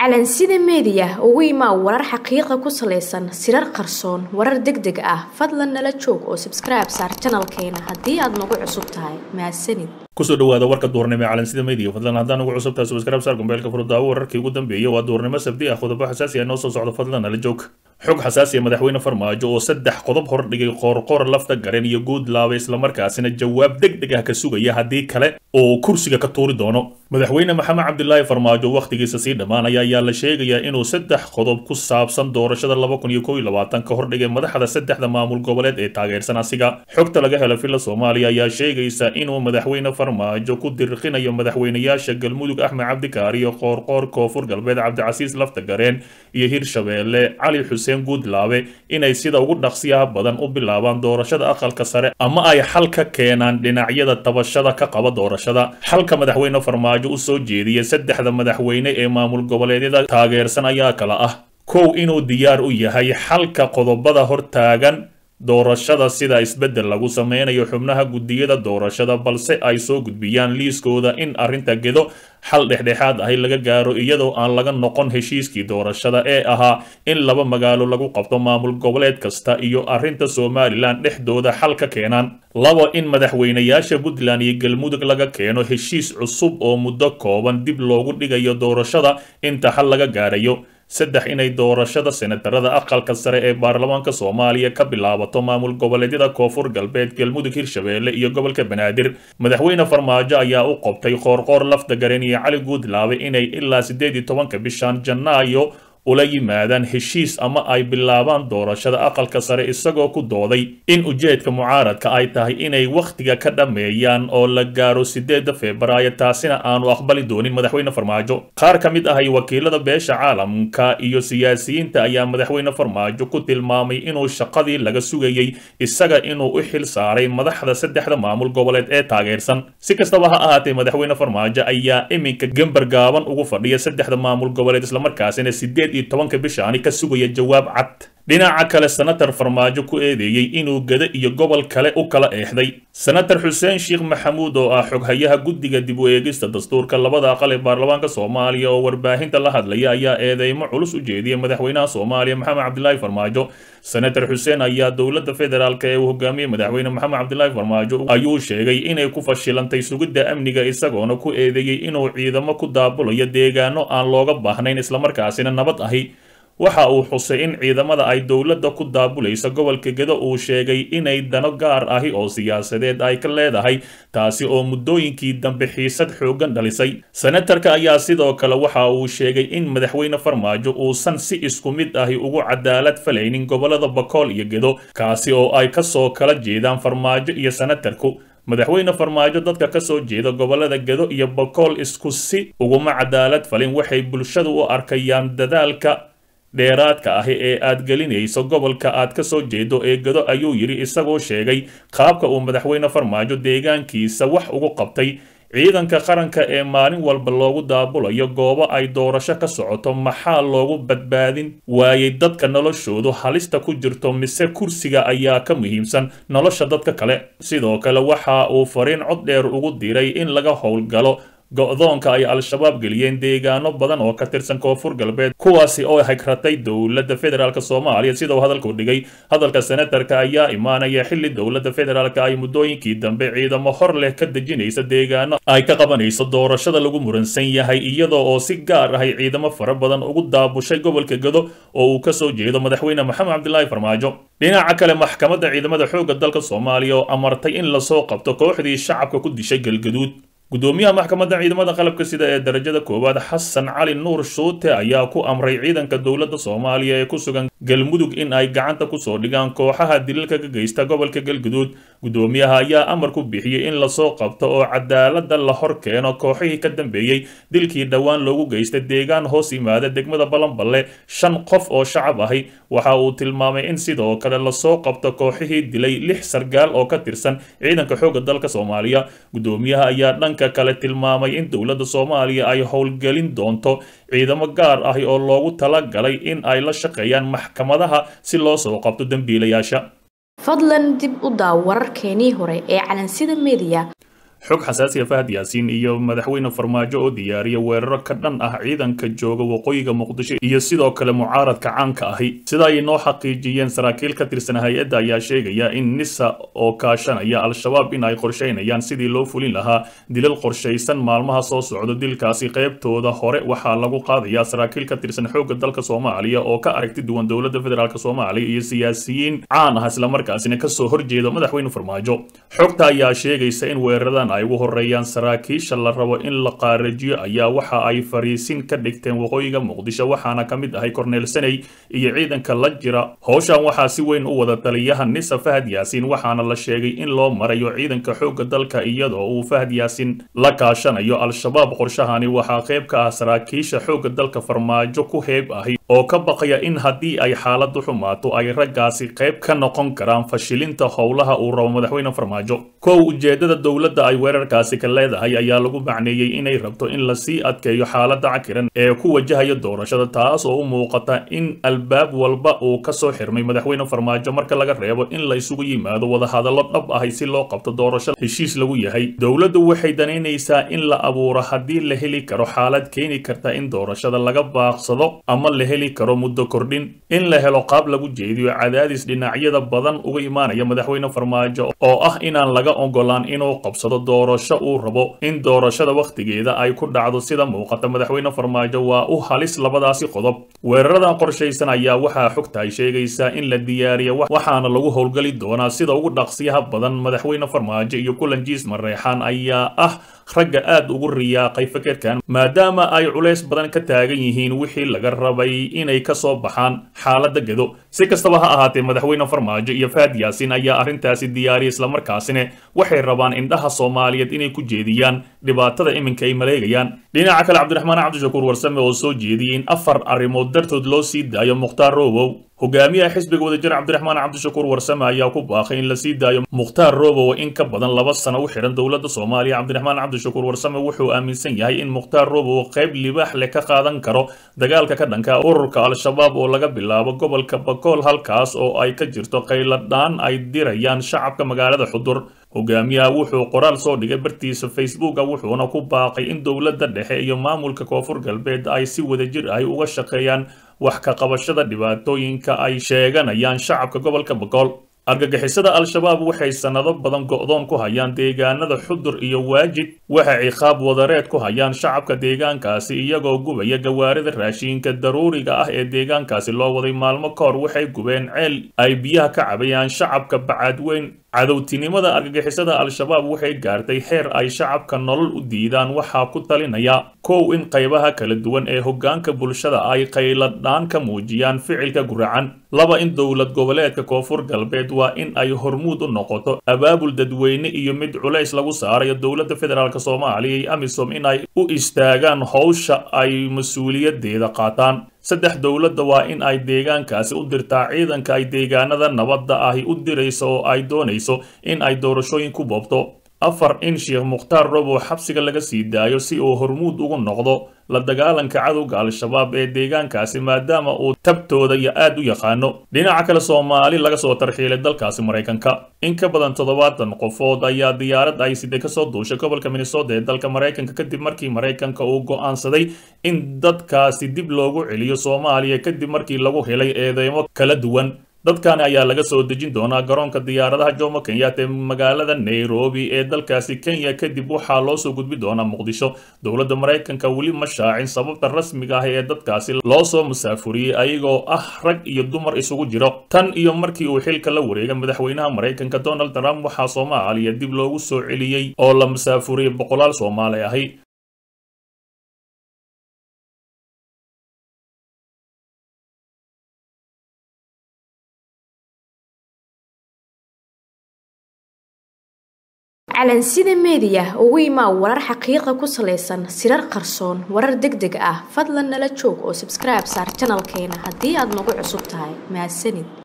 calansida meediya ugu imaa warar xaqiiqa ku salaysan sirar qarsoon warar deg deg ah. Fadlan nala joog oo sabskribe saar janalkeena haddii aad nagu cusub tahay. Mahadsanid ku soo dhawaada warka duurnimo calansida media. Fadlan haddaan ugu cusubtahay subscribe saar gombeelka furudaawo wararkii ugu dambeeyay waa duurnimo sabdi ah. Qodobo xasaasi ah noo soo socdo. Fadlan nala joog. Xog xasaasi ah madaxweyne farmaajo oo saddex qodob hordhigay qoorqoor lafta garen iyo guud laaba islamarkaasina jawaab deg deg ah ka sugaya haddii kale oo kursiga ka tuuri doono madaxweyne maxamed cabdilaahi farmaajo wakhtigiisa sii dhammaanaya ayaa la sheegayaa inuu saddex qodob ku saabsan doorashada laba kun iyo ka hordhigay madaxda saddexda maamul goboleed ee taageersan asiga. Xogta laga hela villa soomaaliya ayaa sheegaysa inuu madaxweyne farmaajo ku dirqinayo madaxweynayaasha galmudug axmed cabdikaariyo qoorqoor koonfur galbeed cabdicasiis lafta gareen iyo hirshabeelle cali xuseen guudlaabe inay sida ugu dhaqsiyaha badan u bilaabaan doorashada aqalka sare ama ay xal ka keenaan dhinacyada tabashada ka qaba doorashada. Xalka madaxweyne farmaajo u soo jeediya saddexda madaxweyne ee maamul goboleedyada taageersan ayaa kala ah. Kow inuu diyaar u yahay xalka qodobada hortaagan doorashada sida isbeddel lagu sameynayo xubnaha guddiyada doorashada balse ay soo gudbiyaan liiskooda in arrinta gedo xal dhexdhexaad ahi laga gaaro iyadoo aan laga noqon heshiiskii doorashada ee ahaa in laba magaalo lagu qabto maamul goboleed kasta iyo arrinta somalilan dhexdooda xal ka keenaan. Labo in madaxweynayaasha puntland iyo galmudug laga keeno heshiis cusub oo muddo kooban dib loogu dhigayo doorashada inta xal laga gaarayo saddex inay doorashada senatarada aqalka sare ee baarlamaanka soomaaliya ka bilaabato maamul goboleedyada koonfur galbeed galmudug hirshabeelle iyo gobolka banaadir. Madaxweyne farmaajo ayaa u qabtay qoorqoor lafta garen iyo cali guudlaabe inay ilaa siddeed iyo tobanka bishan janaayo ula yimaadaan heshiis ama ay bilaabaan doorashada aqalka sare isagoo ku dooday in ujeedka mucaaradka ay tahay inay wakhtiga ka dhammeeyaan oo la gaaro sideedda febraayo taasina aanu aqbali doonin madaxweyne farmaajo. Qaar ka mid ahay wakiilada beesha caalamka iyo siyaasiyiinta ayaa madaxweyne farmaajo ku tilmaamay inuu shaqadii laga sugayey isaga inuu u xil saaray madaxda saddexda maamul goboleed ee taageersan. Si kastaba ha ahaatee madaxweyne farmaajo ayaa iminka gembar gaaban ugu fadhiya saddexda maamul goboleed islamarkaasina sideed iyo tobanka bishaani ka sugaya jawaab cad dhinaca kale senatar farmaajo ku eedeeyey inuu gada iyo gobol kale u kala eexday. Senatar xuseen sheekh maxamuud oo ah xoghayaha guddiga dib u eegista dastuurka labada aqal ee baarlamaanka soomaaliya oo warbaahinta la hadlaya ayaa eedeymo culus u jeediyay madaxweynaha soomaaliya maxamed cabdilaahi farmaajo. Senatar xuseen ayaa dowladda federaalk ee uu hogaamiyey madaxweyne maxamed cabdilaahi farmaajo ayuu sheegay inay ku fashilantay sugidda amniga isagoona ku eedeeyey inuu ciidamo ku daabulayo deegaano aan looga baahnayn islamarkaasina nabad ahi waxa uu xusay in ciidamada ay dowladda ku daabulayso gobolka gedo uu sheegay inay dano gaar ahi oo siyaasadeed ay ka leedahay taasi oo muddooyinkii dambe xiisad xooggan dhalisay. Senatarka ayaa sidoo kale waxa uu sheegay in madaxweyne farmaajo uusan si isku mid ahi ugu cadaalad falaynin gobollada bakool iyo gedo kaasi oo ay ka soo kala jeedaan farmaajo iyo senatarku madaxweyne farmaajo dadka ka soo jeeda gobollada gedo iyo bakool isku si uguma cadaalad falin waxay bulshadu u arkayaan dadaalka dheeraadka ahi ee aad gelinayso gobolka aad ka soo jeedo ee gado ayuu yidhi isagoo sheegay qaabka uu madaxweyne farmaajo deegaankiisa wax ugu qabtay. Ciidanka qaranka ee maalin walba loogu daabulayo goobo ay doorasho ka socoto maxaa loogu badbaadin? Waayey dadka noloshoodu halista ku jirto mise kursiga ayaa ka muhiimsan? Nolosha dadka kale. Sidoo kale waxa uu fariin cod dheer ugu diray in laga howlgalo go-doonka ay al-shabaab geliyeen deegaano badan oo ka tirsan koonfur galbeed kuwaasi oo hagratay dowladda federaalk soomaaliya. Sida uu hadalku dhigay hadalka senatarka ayaa imaanaya xilli dowladda federaalk ay muddooyinkii dambe ciidamo hor leh ka dejinaysa deegaano ay ka qabanayso doorashada lagu muransan yahay iyadoo oo si gaar ahay ciidamo fara badan ugu daabushay gobolka gado oo uu ka soo jeedo madaxweyne maxamed cabdilaahi farmaajo. Dhinaca kale maxkamadda ciidamada xoogga dalka soomaaliya oo amartay in la soo qabto kooxdii shacabka ku dishay galgaduud gudoomiyaha maxkamadda ciidamada qalabka sida ee darajada koowaad xasan cali nuur shuute ayaa ku amray ciidanka dowladda soomaaliya ee ku sugan galmudug in ay gacanta ku soo dhigaan kooxaha dilalka ka geysta gobolka galguduud. Gudoomiyaha ayaa amar ku bixiyey in la soo qabto oo cadaaladda la hor keeno kooxihii ka dambeeyey dilkii dhowaan loogu geystay deegaan hoos yimaada degmada balanballe shan qof oo shacab ahi. Waxa uu tilmaamay in sidoo kale la soo qabto kooxihii dilay lix sargaal oo ka tirsan ciidanka xoogga dalka soomaaliya. Gudoomiyaha ayaa dhanka kale tilmaamay in dowladda soomaaliya ay howlgelin doonto ciidamo gaar ahi oo loogu talagalay in ay la shaqeeyaan maxkamadaha si loo soo qabto dembiilayaasha. Fadlan dib u daaw wararkeenii hore ee calansida media xog xasaasiya fahad yaasiin iyo madaxweyne farmaajo oo diyaariya weeraro ka dhan ah ciidanka jooga waqooyiga muqdisho iyo sidoo kale mucaaradka caanka ahi. Sida ay noo xaqiijiyeen saraakiil ka tirsan hay'adda ayaa sheegaya in nisa oo kaashanaya al-shabaab in ay qorsheynayaan sidii loo fulin lahaa dilal qorshaysan maalmaha soo socdo dilkaasi. Qaybtooda hore waxaa lagu qaadayaa saraakiil ka tirsan xoogga dalka soomaaliya oo ka aragti duwan dowladda federaalk soomaaliya iyo siyaasiyiin caan ah islamarkaasina ka soo horjeeda madaxweyne farmaajo. Xogta ayaa sheegaysa in weeraradan ay ugu horeeyaan saraakiisha la rabo in la qaarajiyo ayaa waxa ay fariisin ka dhigteen waqooyiga muqdisho waxaana ka mid ahay korneel saney iyo ciidanka la jira. Howshan waxaa si weyn u wada taliyaha nisa fahad yaasiin waxaana la sheegay in loo marayo ciidanka xoogga dalka iyadoo uu fahad yaasiin la kaashanayo al-shabaab. Qorshahani waxaa qayb ka ah saraakiisha xoogga dalka farmaajo ku heeb ahi oo ka baqaya in haddii ay xaaladu xumaato ay raggaasi qayb ka noqon karaan fashilinta howlaha uu rabo madaxweyne farmaajo. Kow ujeedada dowladda ay weerarkaasi ka leedahay ayaa lagu macneeyey inay rabto in la sii adkeeyo xaaladda cakiran ee ku wajahaya doorashada taas oo u muuqata in albaab walba uu ka soo xirmay madaxweyne farmaajo marka laga reebo in la isugu yimaado wadahadallo dhab ahi si loo qabto doorasho heshiis lagu yahay. Dowladdu waxay danaynaysaa in la abuuro haddii la heli karo xaalad keeni karta in doorashada laga baaqsado ama la heli karo muddo kordhin in la helo qaab lagu jeediyo cadaadis dhinacyada badan uga imaanaya madaxweyne farmaajo oo ah inaan laga ogolaan inuu qabsado doorasho uu rabo. In doorashada wakhtigeeda ay ku dhacdo sida muuqata madaxweyne farmaajo waa u halis labadaasi qodob. Weeraradan qorshaysan ayaa waxaa xogtahay sheegaysaa in la diyaariya waxaana lagu howlgeli doonaa sida ugu dhaqsiyaha badan. Madaxweyne farmaajo iyo kulanjiis mareexaan ayaa ah ragga aad ugu riyaaqay fekerkan maadaama ay culays badan ka taagan yihiin wixii laga rabay inay ka soo baxaan xaaladda gedo si kastaba ha ahaatee madaxweyne farmaajo iyo fahad yaasiin ayaa arrintaasi diyaariya islamarkaasina waxay rabaan indhaha soomaaliyeed inay ku jeediyaan dhibaatada iminka ay maleegayaan. Dhinaca kale cabdiraxmaan cabdishakuur warsame oo soo jeediyey in afar arrimood dartood loo sii daayo mukhtaar robow hogaamiyaha xisbiga wadajir cabdiraxmaan cabdishakuur warsame ayaa ku baaqay in la sii daayo mukhtaar robow in ka badan laba sano u xidhan dowladda soomaaliya. Cabdiraxmaan cabdishakuur warsame wuxuu aaminsan yahay in mukhtaar robow qayb libaax leh ka qaadan karo dagaalka ka dhanka ururka al-shabaab oo laga bilaabo gobolka bakool halkaas oo ay ka jirto qayladhaan ay dirayaan shacabka magaalada xudur. Hogaamiyaha wuxuu qoraal soo dhigay bartiisa facebooka wuxuuna ku baaqay in dowladda dhexe iyo maamulka koonfur galbeed ay si wadajir ahi uga shaqeeyaan wax ka qabashada dhibaatooyinka ay sheeganayaan shacabka gobolka bakool argagixisada al-shabaab waxay sannado badan go'doon ku hayaan deegaanada xudur iyo waajid waxay ciqaab wadareed ku hayaan shacabka deegaankaasi iyagoo gubaya gawaarida raashiinka daruuriga ah ee deegaankaasi loo waday maalmo ka hor waxay gubeen ceel ay biyaha ka cabayaan shacabka bacaadweyn cadowtinimada argagixisada al-shabaab waxay gaartay xeer ay shacabka nolol u diidaan waxaa ku talinaya kow in qaybaha kala duwan ee hoggaanka bulshada ay qayladhaan ka muujiyaan ficilka guracan. Laba in dowlad goboleedka koonfur galbeed waa in ay hormuud u noqoto. Abaabul dadweyne iyo mid culays lagu saarayo dowladda federaalk soomaaliya iyo amisom in ay u istaagaan howsha ay mas'uuliyadeeda qaataan saddex dowladda waa in ay deegaankaasi u dirtaa ciidanka ay deegaanada nabadda ahi u dirayso oo ay doonayso in ay doorashooyin ku boobto afar in sheekh mukhtaar robow xabsiga laga sii daayo si uu hormuud ugu noqdo la dagaalanka cadowga al-shabaab ee deegaankaasi maadaama uu tabtooda iyo aad u yaqaano. Dhinaca kale soomaali laga soo tarxiilay dalkaasi maraykanka. In ka badan toddobaatan qofood ayaa diyaarad ay sida ka soo duushay gobolka minnesota ee dalka maraykanka kadib markii maraykanka uu go'aansaday in dadkaasi dib loogu celiyo soomaaliya kadib markii lagu helay eedeymo kala duwan dadkani ayaa laga soo dejin doonaa garoonka diyaaradaha jomo kenyatta ee magaalada nairobi ee dalkaasi kenya kadib waxaa loo soo gudbi doonaa muqdisho. Dowladda maraykanka weli ma shaacin sababta rasmiga ah ee dadkaasi loo soo musaafuriyey ayagoo ah rag iyo dumar isugu jiro. Tan iyo markii uu xilka la wareegay madaxweynaha maraykanka donald trump waxaa soomaaliya dib loogu soo celiyey oo la musaafuriyey boqolaal soomaali ahi calansida meediya ugu imaa warar xaqiiqa ku salaysan sirar qarsoon warar deg deg ah fadlan nala joog oo sabskribe saar janalkeena haddii aad nagu cusub tahay. Mahadsanid